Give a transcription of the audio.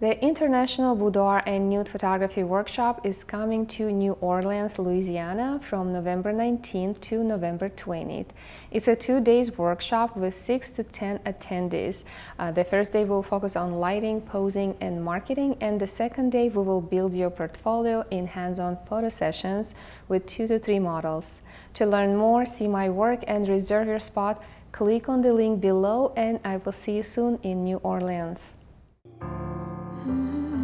The International Boudoir and Nude Photography Workshop is coming to New Orleans, Louisiana from November 19th to November 20th. It's a two days workshop with six to 10 attendees. Uh, the first day will focus on lighting, posing, and marketing, and the second day we will build your portfolio in hands-on photo sessions with two to three models. To learn more, see my work, and reserve your spot, click on the link below, and I will see you soon in New Orleans. Mm-hmm.